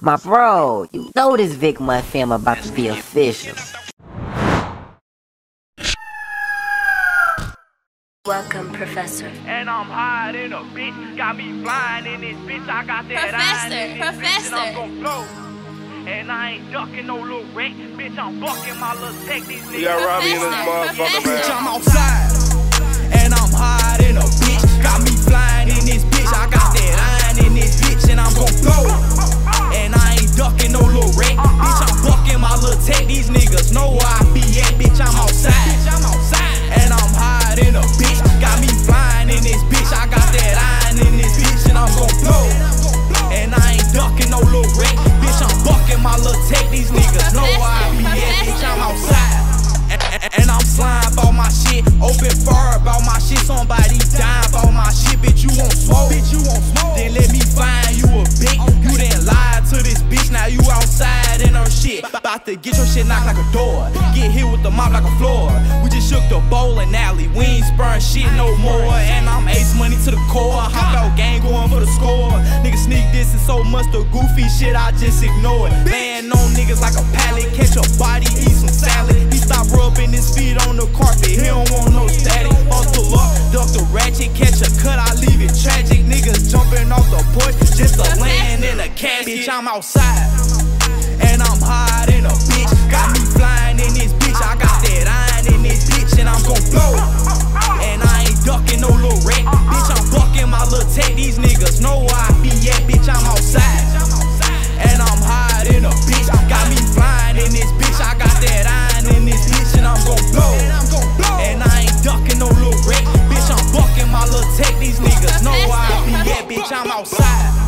My bro, you know this VickMont fam about to be official. Welcome, Professor. And I'm hot in a bitch, got me flying in this bitch. I got that Professor, iron in this Professor. bitch, and I'm gon' blow. And I ain't ducking no little wreck, bitch. I'm bucking my little tech. These niggas. Yeah, Robby in this Professor, motherfucker, Professor. man. I'm outside, and I'm About to get your shit knocked like a door. Get hit with the mop like a floor. We just shook the bowling alley. We ain't spurring shit no more. And I'm ace money to the core. Hop out gang going for the score. Niggas sneak this and so much the goofy shit I just ignore it. Laying on niggas like a pallet. Catch a body, eat some salad. He stop rubbing his feet on the carpet. He don't want no static. Hustle up, duck the ratchet, catch a cut. I leave it tragic. Niggas jumping off the porch just to land in a casket. Bitch, I'm outside. Hot in a bitch. Got me flying in this bitch. I got that iron in this bitch, and I'm gon' blow. And I ain't ducking no little wreck. Bitch, I'm bucking my little tech. These niggas know where I be at, bitch. I'm outside. And I'm hot in a bitch. Got me flying in this bitch. I got that iron in this bitch, and I'm gon' blow. And I ain't ducking no little wreck. Bitch, I'm bucking my little tech. These niggas know where I be at, bitch. I'm outside.